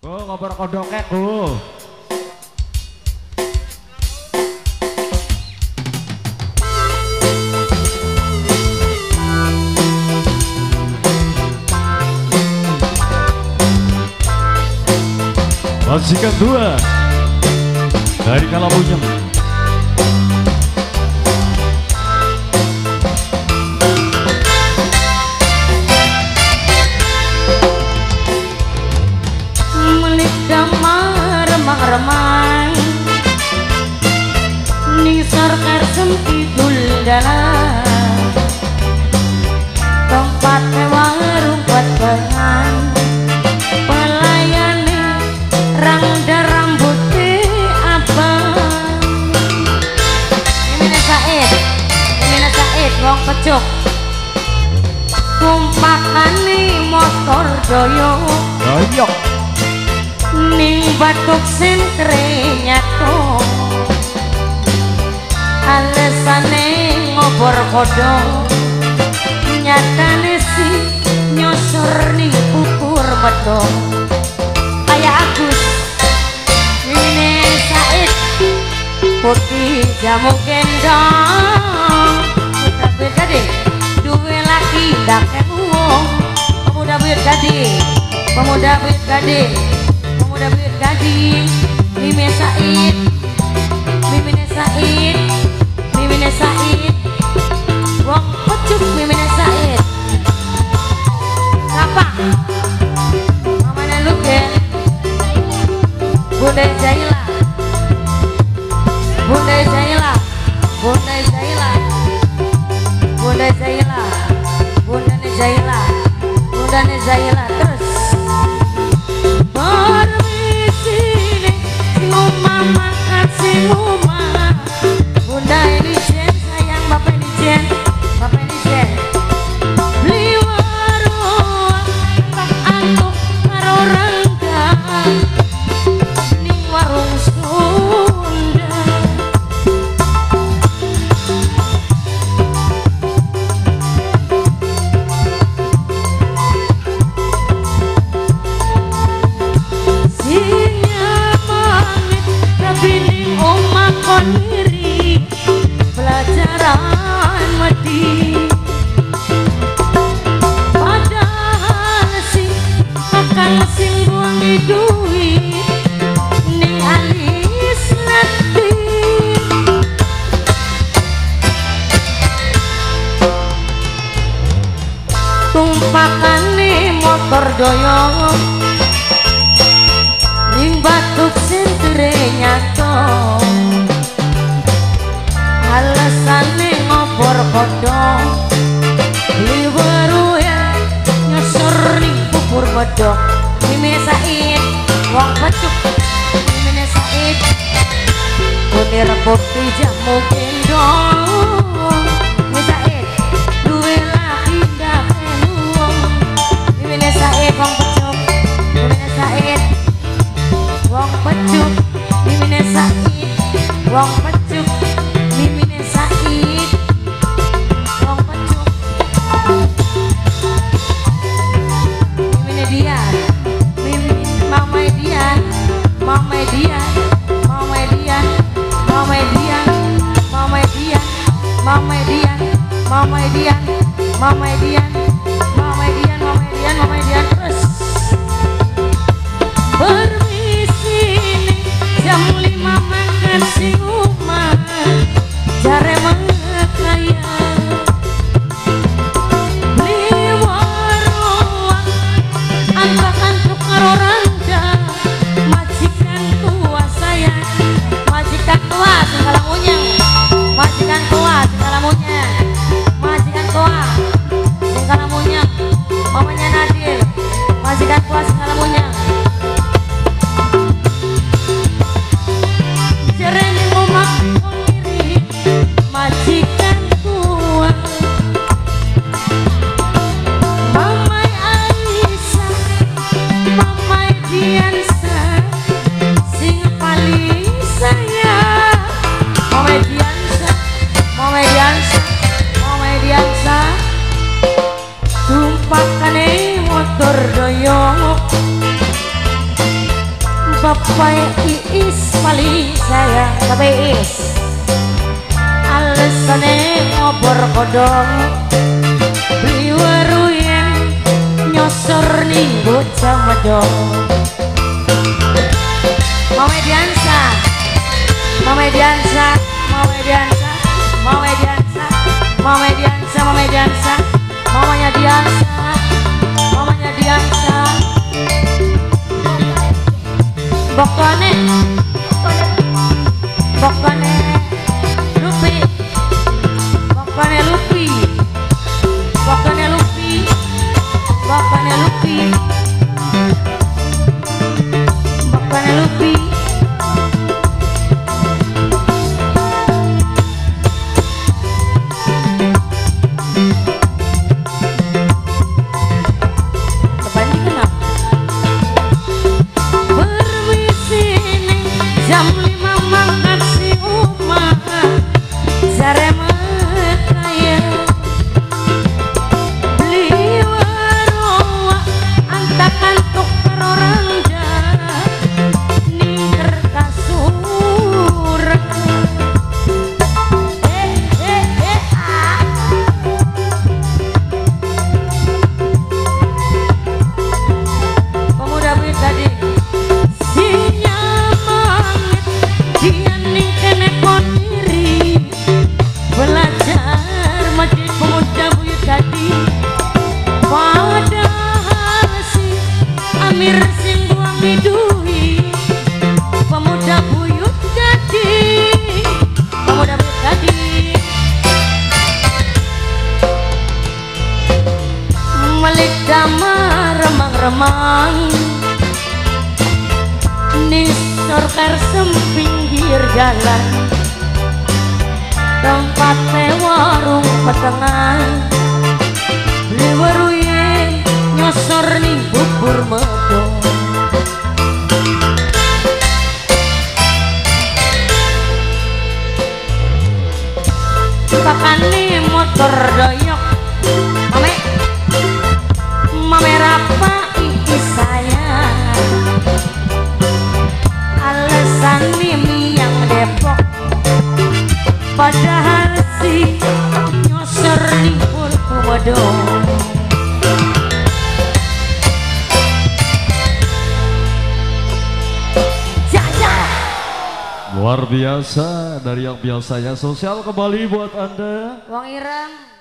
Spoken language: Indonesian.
Go ngobrol kodoknya go. Majikan dua dari kalau punya. Menik damar remang-remang Nisar karsem kidul dalam. Tempat warung petengan Pelayani rangda rambutnya abang. Ini Said. Ini Said wong pecuk. Tumpakane motor doyong Doyok. batuk sing krenyato alesane ngobor kodho nyatane si nyosor ning ukur beto kaya aku ini sait putih jamu gendong. Tapi jadi duwe laki dak kamu pemuda wis gadi pemuda wis gadi Brabir Dadi Mimin Said Mimin Said Mimin Said Wong pecut Mimin Said sedoyo Ning batuk sintere nyato alasane ngobor podo ya nyosor ning bubur bedo Mime Said wong becuk. Mime Said Kunir putih jamu gendong wong pecuk pecuk. Mama Dian mama mama mama Dian mama Dian mama Dian mama Dian mama Dian pakane motor doyok. Bapak Iis paling sayang Bapak Iis. Alesane ngobor kodong. Biwaru yang nyosor ning bocah medong. Komediansa Komediansa Komediansa Komediansa Komediansa Komediansa Mamanya Diansa? I'll be Malik damar remang-remang. Nisor karsem pinggir jalan. Tempat warung petengan Luar biasa dari yang biasanya. Sosial kembali buat Anda. Wong Ireng